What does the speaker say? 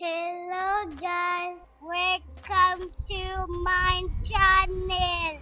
Hello guys, welcome to my channel.